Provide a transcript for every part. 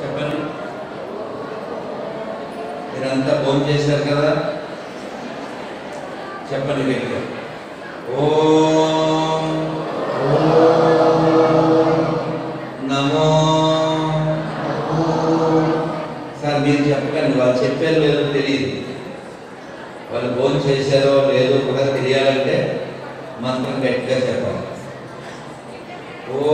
చెప్పండి. మీరంతా భోజనం చేశారు కదా? చెప్పండి గట్టిగా ఓం. నమో. సార్ మీరు చెప్పకండి వాళ్ళు చెప్పారు లేదో తెలియదు. వాళ్ళు భోజనం చేశారో లేదో కూడా తెలియాలంటే మంత్రం గట్టిగా చెప్పాలి. ఓ.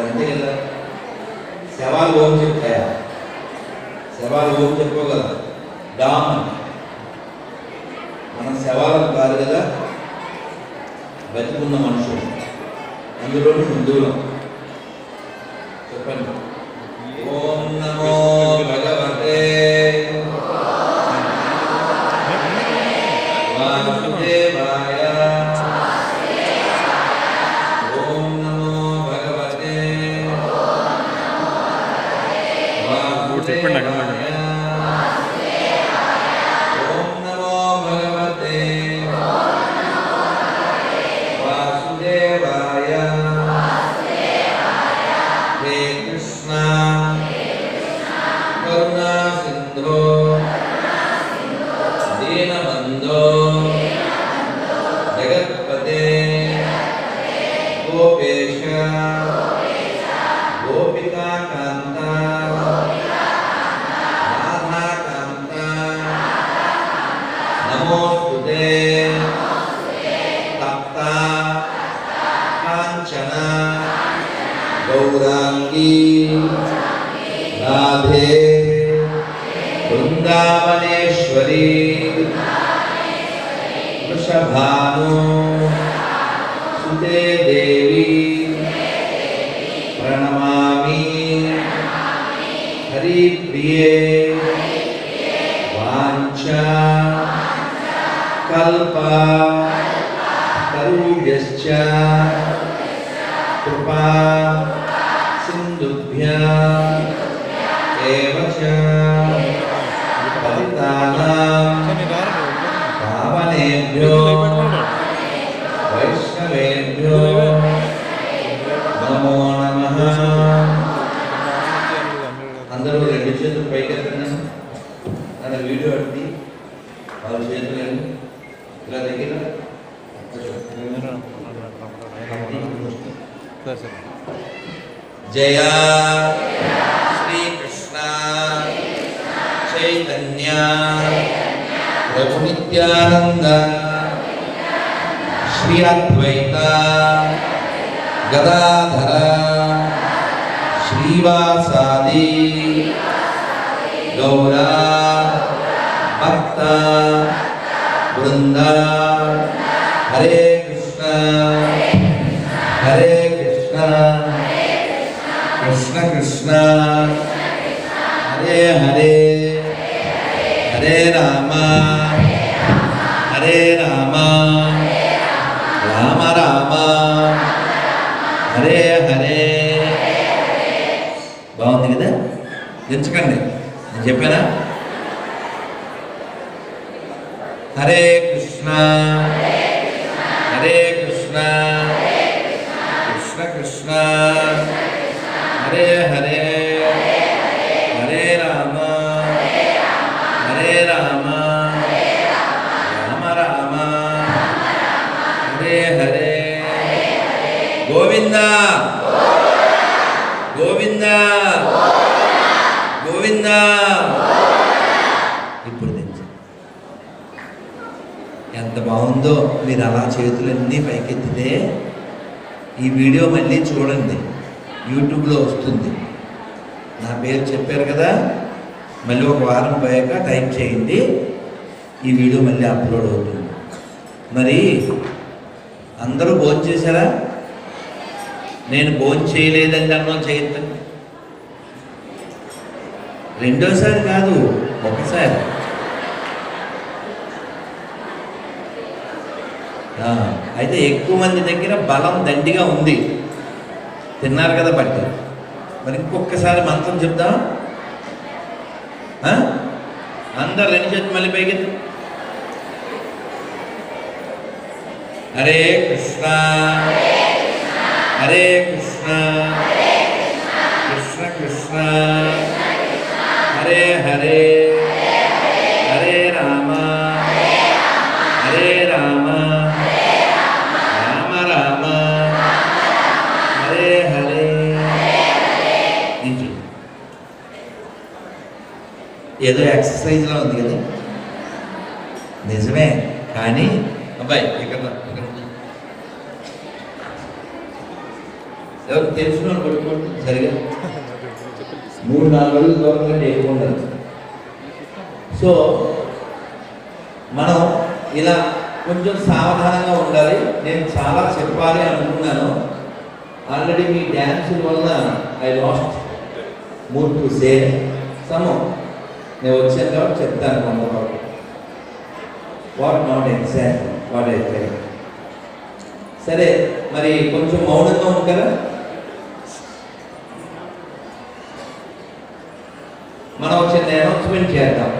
అంతే కదా శవాలు ఓం చెప్తాయా శవాలు ఓం చెప్పవు కదా డామ్ అని. మన శవాలకు కాదు కదా? బతికున్న మనుషులు. అందులో హిందువులం. చెప్పండి. ఓం నమో बंधो जगतपते गोपेश। गोपिका कांता राधा कांता नमोस्तुते तप्ता। कांचन गौरांगी राधे। वृंदावनेश्वरी वृषभानु सुते देवी। प्रणमामि। हरिप्रिये। वाञ्छा। कल्पा। करुण्यश्च। कृपा। सिन्धुभ्या। పావనేభ్యో వైష్ణవేభ్యో నమో నమః అందరూ రెండు చేతులు పైకెత్తండి నన్ను వీడియో అడిగి వాళ్ళ చేతులు ఇలా దగ్గర జయ శ్రీకృష్ణ చైతన్య பிரபுநித்யானந்த ஸ்ரீ அத்வைத கதாதர ஸ்ரீவாசாதி கௌரா பக்த பிருந்தா ஹரே கிருஷ்ண ஹரே கிருஷ்ண கிருஷ்ண கிருஷ்ண ஹரே ஹரே हरे रामा హరే రామ. రామ రామ. హరే హరే. బాగుంది కదా? ఎంచుకండి. నేను చెప్పానా? హరే కృష్ణ. గోవింద. గోవింద. గోవింద. ఇప్పుడు నుంచి ఎంత బాగుందో మీరు అలా చేతులన్నీ పైకెత్తితే ఈ వీడియో మళ్ళీ చూడండి. యూట్యూబ్లో వస్తుంది. నా పేరు చెప్పారు కదా? మళ్ళీ ఒక వారం పోయాక టైప్ చేయండి. ఈ వీడియో మళ్ళీ అప్లోడ్ అవుతుంది. మరి అందరూ భోజనం చేశారా నేను భోజనం చేయలేదని అన్నం చేయొద్దు. రెండోసారి కాదు ఒకసారి. అయితే ఎక్కువ మంది దగ్గర బలం దండిగా ఉంది. తిన్నారు కదా బట్టి మరి ఇంకొకసారి మంత్రం చెప్దాం అందరు రెండు చేతి మళ్ళీ పైకి హరే కృష్ణ. హరే కృష్ణ. కృష్ణ కృష్ణ. హరే హరే. హరే రామ. హరే రామ. రామ రామ. హరే. హరే ఏదో ఎక్సర్సైజ్లో ఉంది కదా. నిజమే. కానీ అబ్బాయి ఇక్కడ ఇక్కడ ఎవరు తెలిసిన వాళ్ళు పట్టుకోండి సరిగా? మూడు నాలుగు రోజులు దూరం కంటే ఎక్కువ సో మనం ఇలా కొంచెం సావధానంగా ఉండాలి. నేను చాలా చెప్పాలి అనుకున్నాను. ఆల్రెడీ మీ డ్యాన్సుల వల్ల I lost mood to say some నేను వచ్చాను కాబట్టి చెప్తాను కొంత వాట్ నాట్ ఎగ్జాక్ట్ వాట్ అయితే సరే మరి కొంచెం మౌనంగా ఉంటారా? చేద్దాం